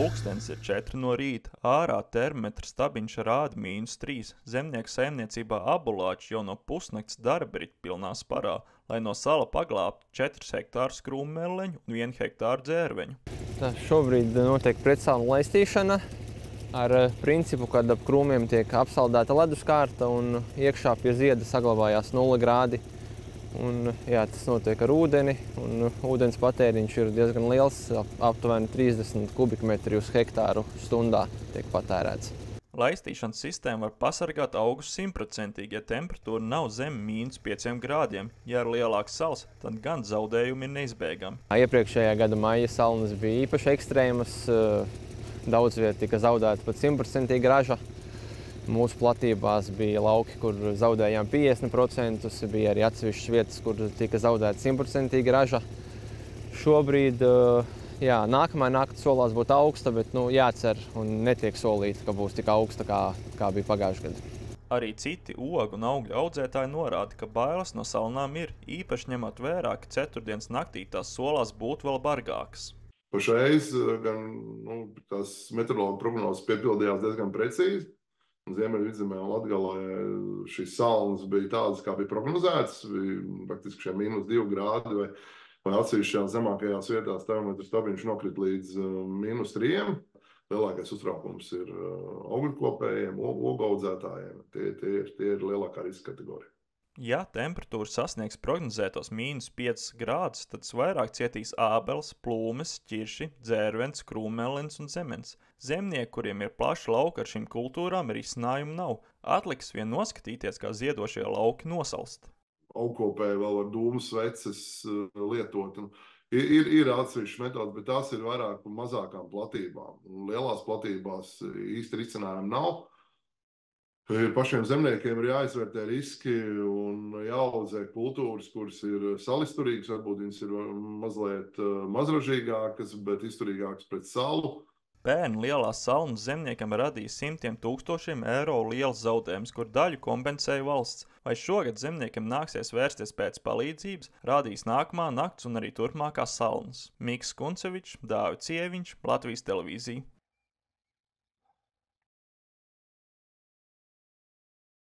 Pulkstenis ir 4 no rīta, ārā termometra stabiņš rāda mīnus 3. Zemnieku saimniecībā abulāči jau no pusnakts darba rit pilnā sparā, lai no sala paglābtu 4 hektārus krūmmeleņu un 1 hektāru dzērveņu. Tā šobrīd notiek pretsālu laistīšana ar eh, principu, kad ap krūmiem tiek apsaldēta leduskārta un iekšā pie zieda saglabājās 0 grādi. Un, jā, tas notiek ar ūdeni, un ūdens patēriņš ir diezgan liels, aptuveni 30 kubikmetri uz hektāru stundā tiek patērēts. Laistīšanas sistēma var pasargāt augus simtprocentīgi, ja temperatūra nav zem mīnus 5 grādiem. Ja ir lielāks sals, tad gan zaudējumi ir neizbēgami. Iepriekšējā gada maija salnas bija īpaši ekstrēmas. Daudz vietā tika zaudēta pat simtprocentīgi raža. Mūsu platībās bija lauki, kur zaudējām 50%, bija arī atsevišķas vietas, kur tika zaudēta 100% raža. Šobrīd jā, nākamā naktis solās būt augsta, bet nu, jācer un netiek solīta, ka būs tik augsta, kā, kā bija pagājušajā gadā. Arī citi ogu un augļu audzētāji norāda, ka bailes no salnām ir, īpaši ņemot vērā, ka ceturtdienas naktī tās solās būt vēl bargākas. Pašreiz gan nu, tās meteoroloģijas prognozes piepildījās diezgan precīzi. Ziemeļvidzemē un Latgalē šīs salnas bija tādas, kā bija prognozētas, bija praktiski šie mīnus 2 grādi vai, vai atsevišķās zemākajās vietās termometru stabiņš nokrit līdz mīnus 3. Lielākais uztraukums ir augļkopējiem, ogaudzētājiem. Tie, tie, tie ir lielākā riska kategorija. Ja temperatūra sasniegs prognozētos mīnus 5 grādus, tad vairāk cietīs ābeles, plūmes, ķirši, dzērvens, krūmelens un zemens. Zemnieki, kuriem ir plaši lauki ar šīm kultūrām, risinājumu nav. Atliks vien noskatīties, kā ziedošie lauki nosalst. Augkopēji vēl var dūmu sveces lietot. Un ir, ir, ir atsevišķas metodas, bet tās ir vairāk un mazākām platībām. Lielās platībās īsti risinājumu nav. Ir pašiem zemniekiem ir jāizvērtē riski un jāaudzē kultūras, kuras ir salisturīgas. Varbūt viņas ir mazliet mazražīgākas, bet izturīgākas pret salu. Pērn lielās salnas zemniekam radīja simtiem tūkstošiem eiro liels zaudējums, kur daļu kompensēja valsts. Vai šogad zemniekam nāksies vērsties pēc palīdzības, rādīs nākamā nakts un arī turpmākās salnas. Miks Kuncevičs, Dāvids Ieviņš, Latvijas televīzija.